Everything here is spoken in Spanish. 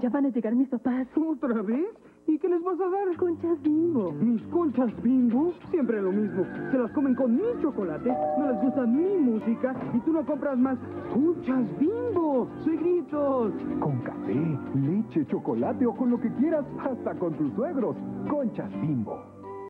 Ya van a llegar mis papás. ¿Otra vez? ¿Y qué les vas a dar? Conchas bimbo. ¿Mis conchas bimbo? Siempre lo mismo. Se las comen con mi chocolate, no les gusta mi música y tú no compras más conchas bimbo. Suegritos. Con café, leche, chocolate o con lo que quieras, hasta con tus suegros. Conchas Bimbo.